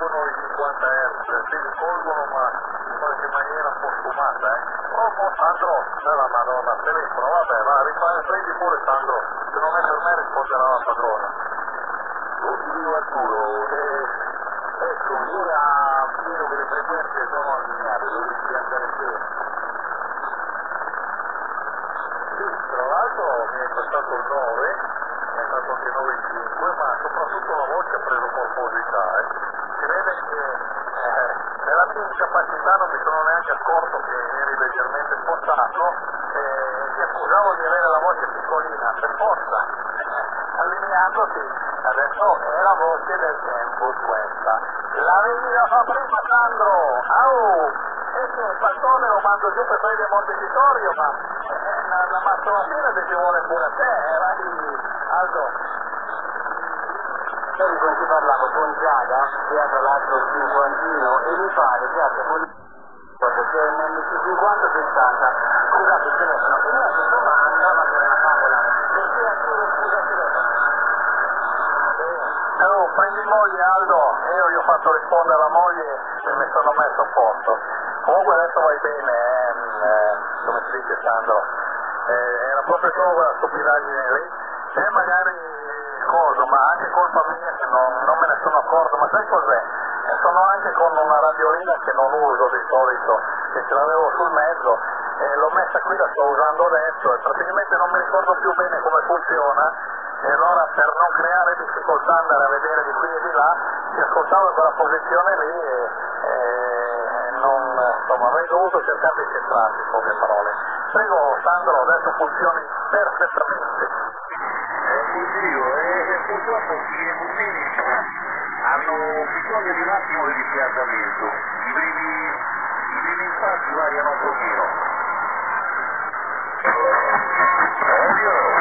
colgono i 50 Hz, sì, li colgono ma in qualche maniera un po' sfumata, eh. Oh, Sandro, nella madonna, telefono, vabbè, va, rifai, prendi pure Sandro, se non è per me risponderà la padrona. Ti dico Arturo, eh, ecco, ora vedo che le frequenze sono allineate, dovresti andare bene. Sì, tra l'altro mi è passato il 9, mi è stato anche 9,5, ma soprattutto la voce ha preso corposità, eh. Che eh, nella mia incapacità non mi sono neanche accorto che eri leggermente spostato e ti accusavo di avere la voce piccolina, per forza. Allineatoti, adesso è la voce del tempo questa. L'avevi da fa prima Sandro, au! E che il pastone lo mando giù per prendere Montecitorio, ma eh, la, la mastromatina ti ci vuole pure a te, eh, vai, Aldo. Ieri con chi parlavo con Giada, che ha tra l'altro il cinquantino, e mi pare che abbia pulito perché nell'C50-60 scusate il telefono, e mi ha detto domanda, ma che è una favola, perché Arturo scusa il telefono? Oh, prendi moglie Aldo, io gli ho fatto rispondere alla moglie e mi sono messo a posto. Comunque adesso vai bene, eh, eh, come si dice Sandro, eh, era proprio solo quella stupidaggine lì, e magari cosa, ma anche colpa mia che non, non me ne sono accorto, ma sai cos'è? Sono anche con una radiolina che non uso di solito, che ce l'avevo sul mezzo, e l'ho messa qui, la sto usando adesso, e praticamente non mi ricordo più bene come funziona, e allora per non creare difficoltà andare a vedere di qui e di là, si ascoltava quella posizione lì e, e non, insomma, avrei dovuto cercare di centrarsi, in poche parole. Prego Sandro, adesso funzioni perfettamente. Purtroppo i bambini hanno bisogno di un attimo di riscaldamento. I primi, i primi impatti variano un pochino. C25,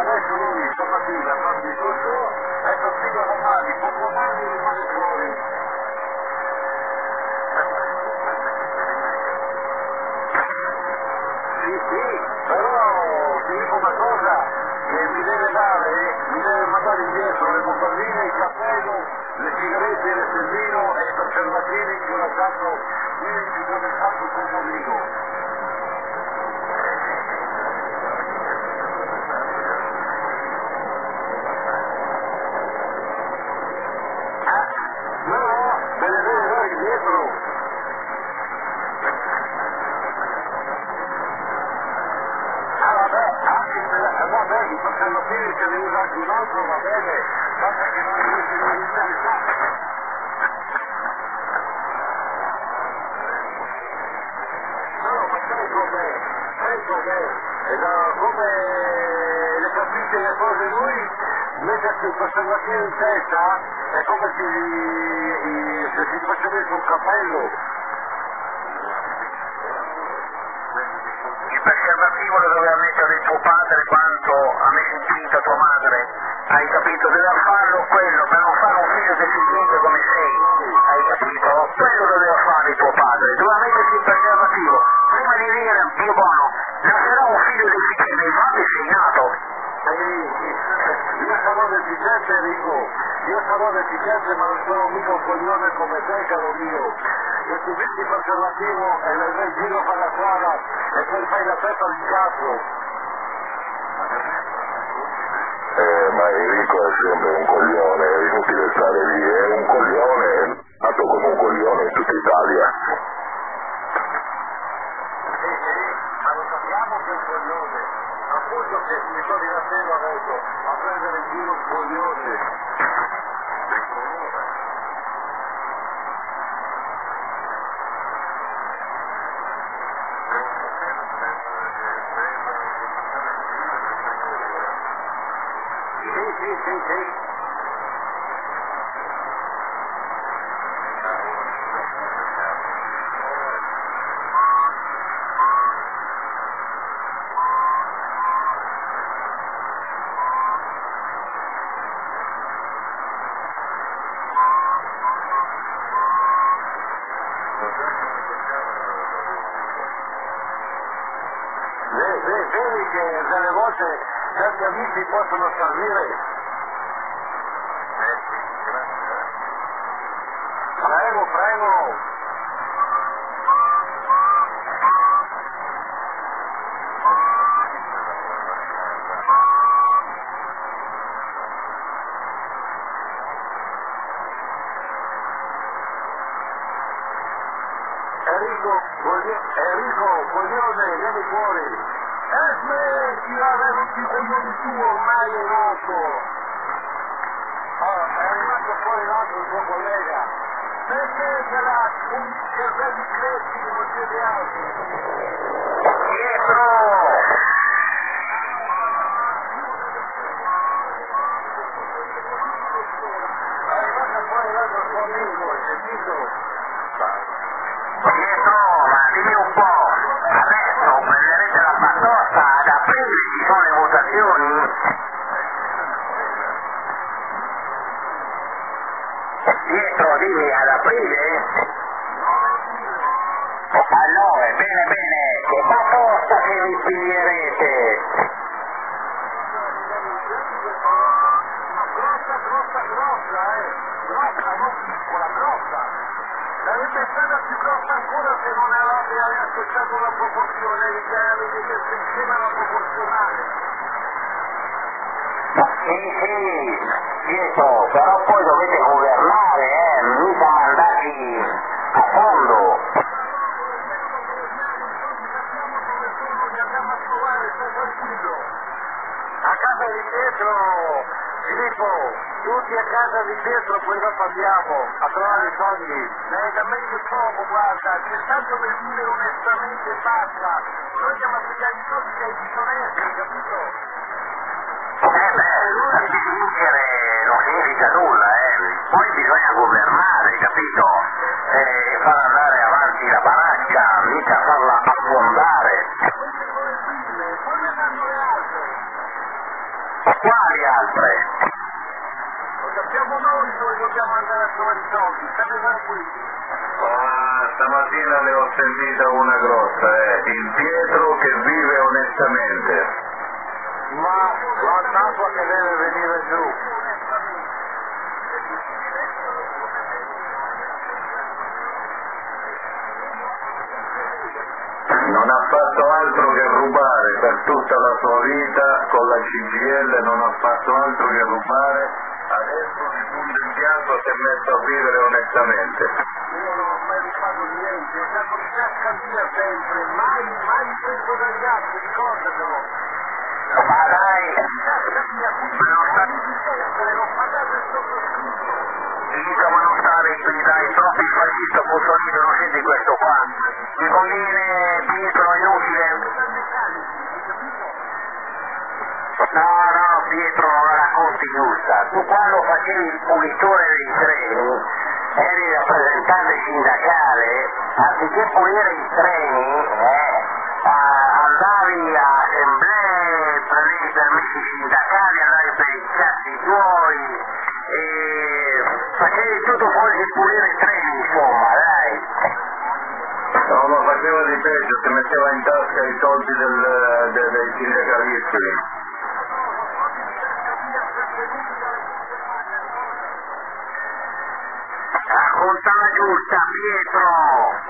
Adesso lui stamattina fa il discorso, è partito domani, poco domani rimane fuori. Sì, sì, però ti dico una cosa, che mi deve dare, mi deve mandare indietro le bombardine, il cappello, le sigarette, il stellino e i conservativi che ho lasciato ieri con il campo con Molino. No, va bene, possiamo dire che devi darti un altro, va bene, basta che non riesci a iniziare No, ma sai com'è, sai com'è, e da come le capisce le cose lui, mettersi un conservativo in testa, è come se, se si messo un cappello. il preservativo lo doveva mettere tuo padre quanto ha messo incinta tua madre, hai capito? Doveva farlo quello, per non fare un figlio deficiente come sei, hai capito? Quello doveva fare tuo padre, doveva mettersi il preservativo, prima di dire, Dio buono, nascerà un figlio deficiente, infatti sei nato, io sarò deficiente Enrico, io sarò deficiente ma non sono mica un coglione come te caro mio. Se tu metti preservativo e nel bel giro fa la strada e poi fai la festa di cazzo. Eh, ma Enrico è sempre un coglione, è inutile stare lì, è un coglione, è nato come un coglione in tutta Italia. Ma lo sappiamo che è un coglione. Appunto che mi sono divertito adesso a prendere in giro un coglione. Sì, sì, vedi che delle volte certi amici possono servire. Prego, prego. Enrico, voglio- Enrico, vieni fuori. Eh, smetti, avevo più coglioni tu, ormai è rotto. Oh, è arrivato fuori l'altro il tuo collega. Smettetela, un cervelli cresci, non siete altri. Pietro! È arrivato fuori l'altro tuo amico, hai sentito? Pietro, ma dimmi un po', adesso prenderete la batosta, ad aprile ci sono le votazioni? Pietro, dimmi, ad aprile? A nove, bene, bene, che batosta che vi piglierete? Grossa, grossa, grossa, eh! Grossa, non piccola, grossa! Sarebbe stata più grossa ancora se non avete associato la proporzione, che avete messo insieme la proporzionale. Sì, sì, Pietro, però poi dovete governare, eh, mica mandati a fondo. A casa di Pietro, Filippo, tutti a casa di Pietro, poi dopo andiamo a trovare i soldi. Eh, da meglio poco, guarda, c'è tanto per dire onestamente basta. Noi andiamo a pigliare i soldi dai disonesti, capito? Eh beh, vincere non significa nulla, eh. Poi bisogna governare, capito? Far andare avanti la baracca, mica farla affondare. Quali altre? Stamattina ne ho sentita una grossa, eh. Il Pietro che vive onestamente. Ma la statua che deve venire giù. Non ha fatto altro che rubare per tutta la sua vita, con la CGL non ha fatto altro che rubare, adesso di punto in bianco si è messo a vivere onestamente. Io non ho mai rubato niente, ho dato sempre, mai, mai preso dagli altri, ricordatelo. Di tasca mia, quindi non stare qui, dai, troppi fascista Mussolini, non senti questo qua. Mi conviene, Pietro, inutile. No, no, Pietro, non racconti giusta. Tu quando facevi il pulitore dei treni, eri rappresentante sindacale, anziché pulire i treni, eh, a- andavi a assemblee, prendevi permessi sindacali, andavi per i cazzi tuoi, e facevi tutto fuori di pulire i treni, insomma, dai. No, ma faceva di peggio, si metteva in tasca i soldi del- de- dei sindacalisti. Raccontala giusta, Pietro!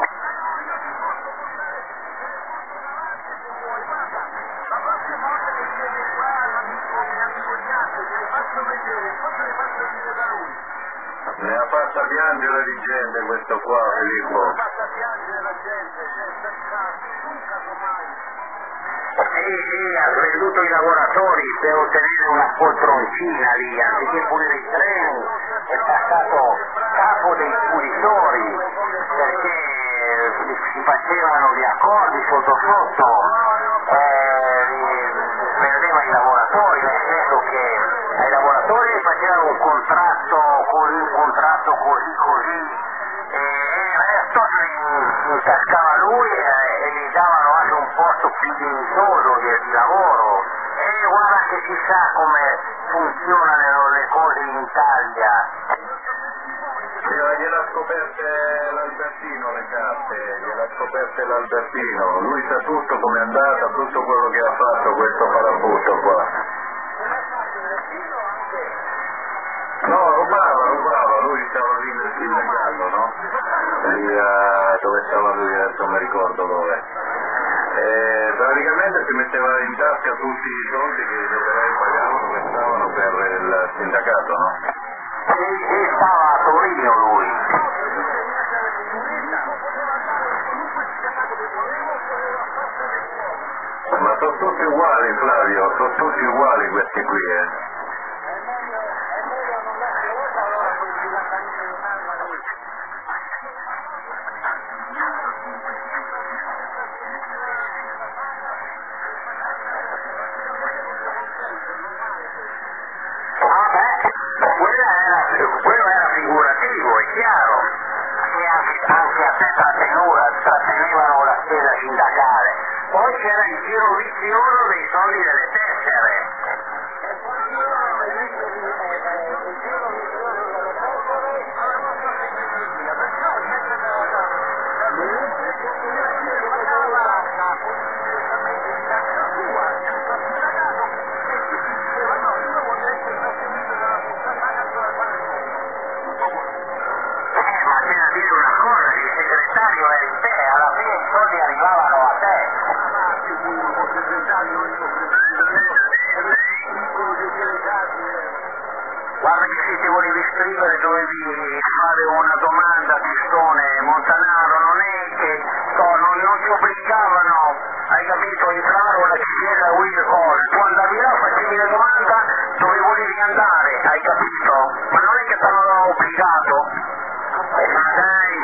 Ne ha fatta piangere di gente questo qua, Filippo. Sì, sì, ha venduto i lavoratori per ottenere una poltroncina lì, anziché pulire i treni, è passato capo dei pulitori, perché si facevano gli accordi sotto sotto, eh, vendeva i lavoratori, nel senso che ai lavoratori facevano un contratto così, un contratto così così, e il resto si intascava lui e, e gli davano anche un posto più dignitoso di, di lavoro. E guarda che si sa come funzionano le cose in Italia. Gliel'ha scoperte l'Albertino le carte, gliel'ha scoperte l'Albertino. Lui sa tutto come è andata, tutto quello che ha fatto questo farabutto qua. Rubava, rubava, lui stava lì nel sindacato, no? Lì a- dove stava lui adesso non mi ricordo dove. E praticamente si metteva in tasca tutti i soldi che gli operai pagavano che stavano per il sindacato, no? E, e stava a Torino lui. Ma sono tutti uguali Flavio, sono tutti uguali questi qui, eh. Ah beh, quello era, quello era figurativo, è chiaro. Che anche, anche a te trattenura- trattenevano la spesa sindacale. Poi c'era il giro vizioso dei soldi delle tessere. Eh, se ti volevi iscrivere dovevi fare una domanda a Pistone, Montanaro, non è che so, non, non ti obbligavano, hai capito, a entrare o la chiesa o il cose, tu andavi là, facevi la domanda dove volevi andare, hai capito? Ma non è che ti avevano obbligato. Dai, ma dai,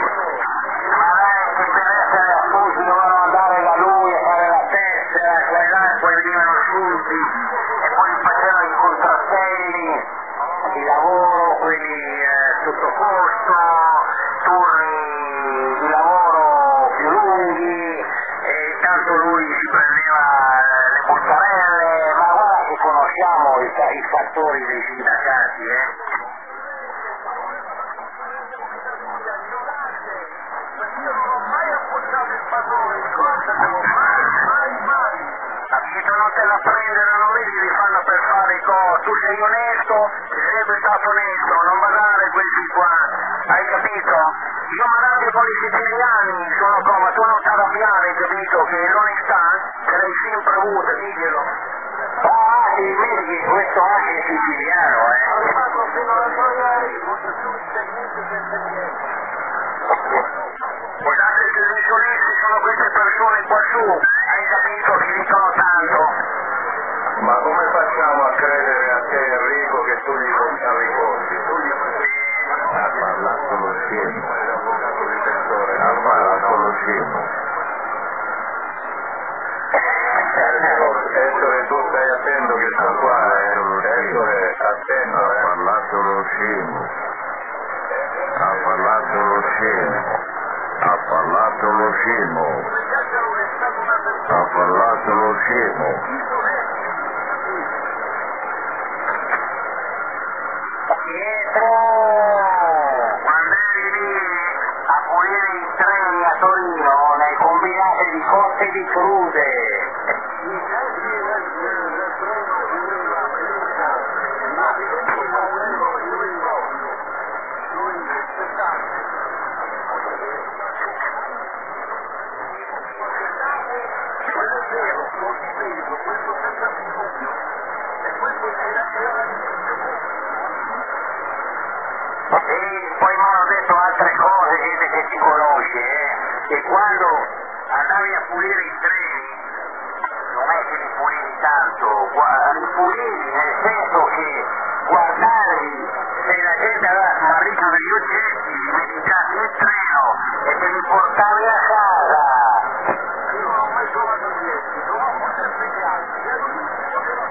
che per essere assunti dovevano andare da lui a fare la tessera, quelli là, e poi venivano assunti e poi facevano i contrattelli di lavoro, quelli eh, sotto costo, turni di lavoro più lunghi, e tanto lui si prendeva eh, le bustarelle, ma guarda che conosciamo i, fa- i fattori dei sindacati, eh. Capito, non te la prendono, non vedi li fanno per fare cose, tu sei onesto, sei stato onesto, non badare questi qua, hai capito? Io magari con i siciliani sono come, tu non ti arrabbiare, capito, che l'onestà ce l'hai sempre avuta, diglielo. Che questo anche è siciliano, eh. Guardate che i risionisti sono queste persone qua su, hai capito che dicono tanto. Ma come facciamo a credere a te Enrico che tu gli contavi i conti? Tu gli Ha parlato lo scemo, l'avvocato difensore, ha parlato lo scemo. Attento che sto qua, eh. Ettore, attento, Ha eh. parlato lo scemo. Ha parlato lo scemo. Ha parlato lo scemo. Ha parlato lo scemo. Pietro, quando eri lì a pulire i treni a Torino, nei combinati di cotte e di crude, meglio, questo senza più dubbio. E questo era, era l'inizio E poi mi hanno detto altre cose, gente che si conosce, eh, che quando andavi a pulire i treni, non è che li pulivi tanto, li pulivi nel senso che guardavi se la gente aveva smarrito degli oggetti, li dimenticavi in treno e te li portavi a casa. Io non ho mai trovato niente, trovavo sempre gli altri, ero l'unico che lo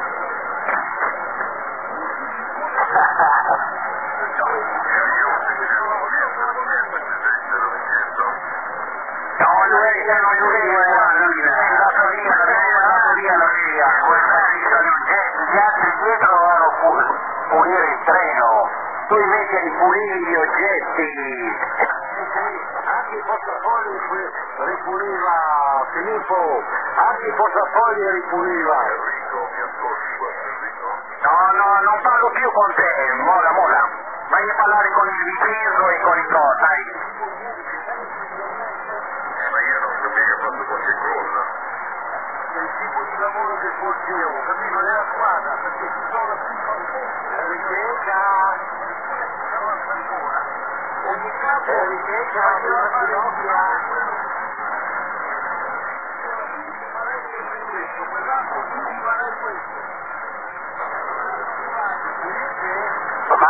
No, lui è non lui è andato via, è andato via, è andato via la via, guardare gli oggetti, gli altri dietro dovevano pu- pulire il treno, li pulivi gli oggetti. Anche i portafogli ripuliva Filippo, anche i portafogli ripuliva. No, no, non parlo più con te, mola, mola, vai a parlare con il Vincenzo e con il Co, sai? Ma io non so mica fatto qualche cosa. Il tipo di lavoro che svolgevo, capito? Nella squadra, perché ci sono ricerca, ogni capo, ricerca, prima Finocchia. Quell'altro tu farai questo. Ma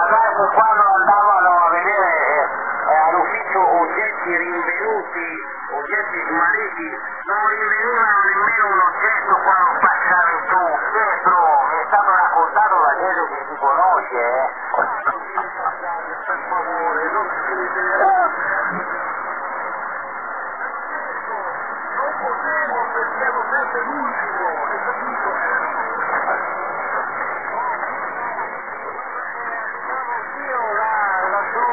dopo quando andavano a vedere eh, all'ufficio oggetti rinvenuti, oggetti smarriti, non rinvenivano nemmeno un oggetto quando passavi tu, dietro, stato raccontato da gente che si conosce, eh. Per favore, non scrivete Non potevo perché ero sempre l'ultimo, hai capito? Siamo io là, lassù,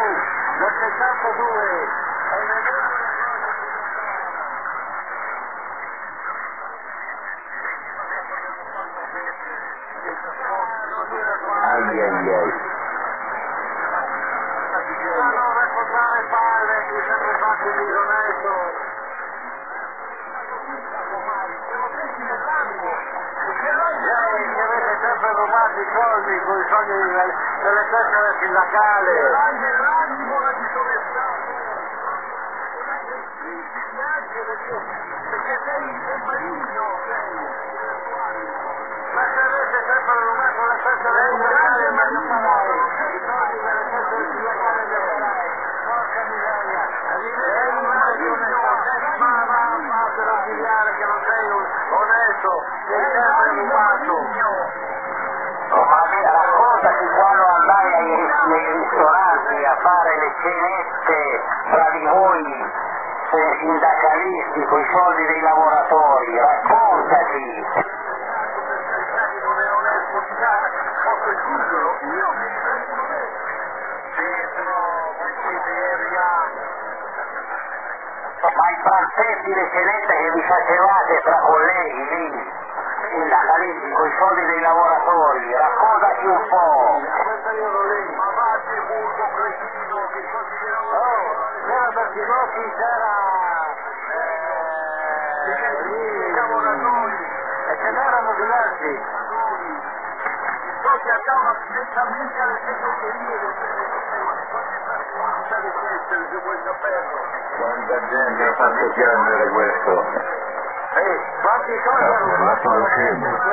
nel 72, e vedevo Ai ai ai. Ma non raccontare palle, mi sempre fatto il disonesto. Lei che avete sempre rubato i soldi con i soldi delle, tessere sindacali. L'animo la disonestà. Perché sei un maligno, Ma se avete sempre rubato le tessere sindacali, ma non parlare. I soldi delle tessere sindacali da parlare. Porca miseria. Sei un maligno. Ma va, fatelo pigliare che non sei un onesto. Sei sempre rubato. Oh, ma mi raccontati quando andai ai, nei ristoranti a fare le cenette tra di voi sindacalisti con i soldi dei lavoratori, raccontati! è Ma i pranzetti, le cenette che vi facevate tra colleghi lì, sindacalisti con i soldi dei lavoratori, raccontati un po'! In Oh, c'era Bertinotti, c'era... Eh, lì, lavoratori. E ce n'erano diversi. I soldi andavano direttamente alle segreterie del Questo, se vuoi saperlo. Quanta gente ha fatto piangere questo. Ehi, quanti soldi Ah, hanno quella fatto sono scemo. questo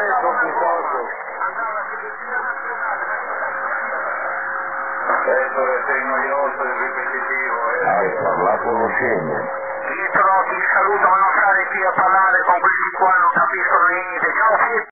segreteria nazionale, Adesso che sei noioso e ripetitivo, Hai eh. parlato lo scemo. Pietro ti saluto ma non stare qui a parlare con questi qua non capiscono niente, ciao Pietro!